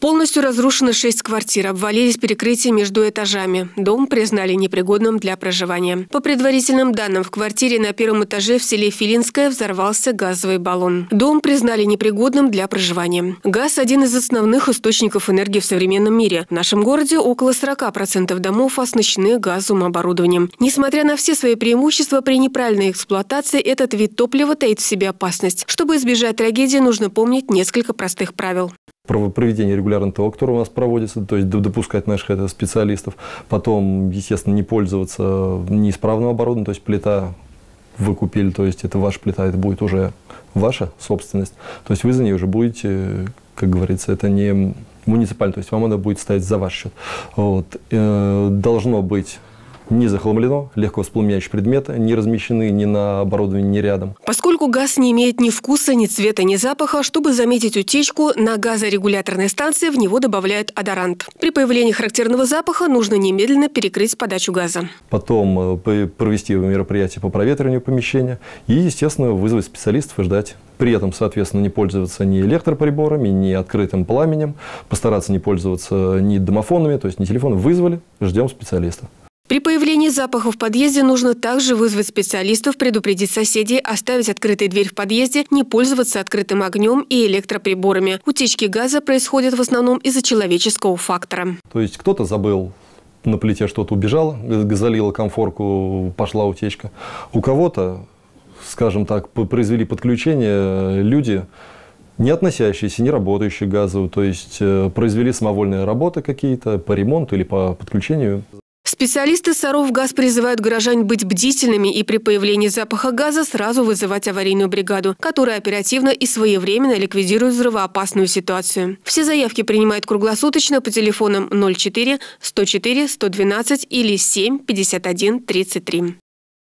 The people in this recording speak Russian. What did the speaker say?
Полностью разрушено шесть квартир, обвалились перекрытия между этажами. Дом признали непригодным для проживания. По предварительным данным, в квартире на первом этаже в селе Филинское взорвался газовый баллон. Дом признали непригодным для проживания. Газ – один из основных источников энергии в современном мире. В нашем городе около 40% домов оснащены газовым оборудованием. Несмотря на все свои преимущества, при неправильной эксплуатации этот вид топлива таит в себе опасность. Чтобы избежать трагедии, нужно помнить несколько простых правил проведение регулярного ТО, которое у нас проводится, то есть допускать наших это, специалистов. Потом, естественно, не пользоваться неисправным оборудованием, то есть плита вы купили, то есть это ваша плита, это будет уже ваша собственность. То есть вы за ней уже будете, как говорится, это не муниципально, то есть вам она будет ставить за ваш счет. Вот. Э, должно быть не захламлено, легко воспламеняющие предметы не размещены ни на оборудовании, ни рядом. Поскольку газ не имеет ни вкуса, ни цвета, ни запаха, чтобы заметить утечку, на газорегуляторной станции в него добавляют адорант. При появлении характерного запаха нужно немедленно перекрыть подачу газа. Потом э, провести мероприятие по проветриванию помещения и, естественно, вызвать специалистов и ждать. При этом, соответственно, не пользоваться ни электроприборами, ни открытым пламенем, постараться не пользоваться ни домофонами, то есть ни телефоном. Вызвали, ждем специалиста. При появлении запаха в подъезде нужно также вызвать специалистов, предупредить соседей, оставить открытой дверь в подъезде, не пользоваться открытым огнем и электроприборами. Утечки газа происходят в основном из-за человеческого фактора. То есть кто-то забыл на плите что-то убежало, залило комфорку, пошла утечка. У кого-то, скажем так, произвели подключение люди, не относящиеся, не работающие газовую, то есть э, произвели самовольные работы какие-то по ремонту или по подключению. Специалисты Саров ГАЗ призывают горожан быть бдительными и при появлении запаха газа сразу вызывать аварийную бригаду, которая оперативно и своевременно ликвидирует взрывоопасную ситуацию. Все заявки принимают круглосуточно по телефонам 04 104 112 или 7 51 33.